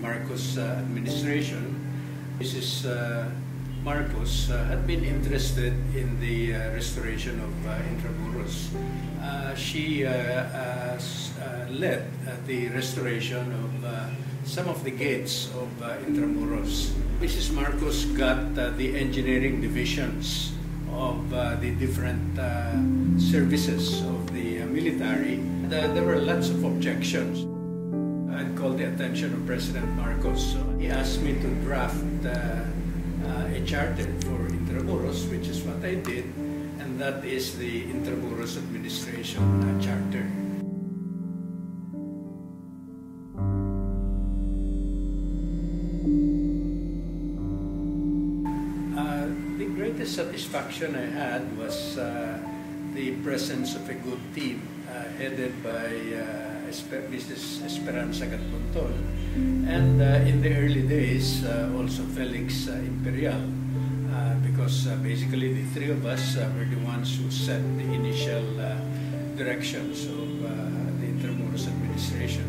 Marcos uh, administration, Mrs. Uh, Marcos uh, had been interested in the uh, restoration of uh, Intramuros. Uh, she uh, uh, led the restoration of some of the gates of Intramuros. Mrs. Marcos got the engineering divisions of the different services of the military. There were lots of objections. I'd called the attention of President Marcos. So he asked me to draft uh, uh, a charter for Intramuros, which is what I did, and that is the Intramuros Administration uh, Charter. Uh, the greatest satisfaction I had was uh, the presence of a good team uh, headed by uh, Mrs. Esperanza Gatbonton and uh, in the early days uh, also Felix uh, Imperial because basically the three of us were the ones who set the initial directions of the Intramuros administration.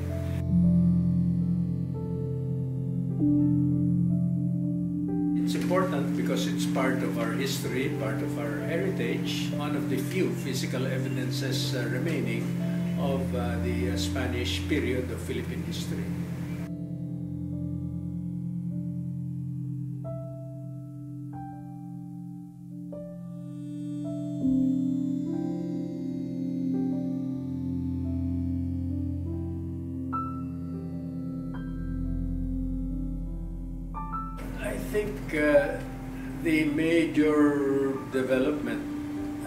Important because it's part of our history, part of our heritage, one of the few physical evidences uh, remaining of uh, the uh, Spanish period of Philippine history. Think uh, the major development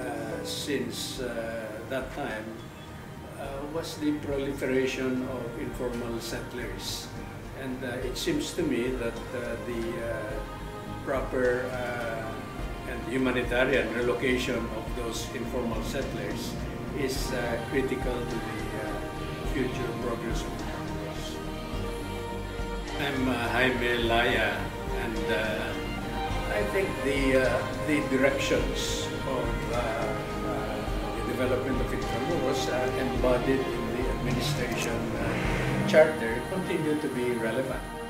uh, since uh, that time uh, was the proliferation of informal settlers. And uh, it seems to me that the proper and humanitarian relocation of those informal settlers is critical to the future progress of the. I'm uh, Jaime Laya, and uh, I think the uh, the directions of uh, the development of Intramuros uh, embodied in the administration charter continue to be relevant.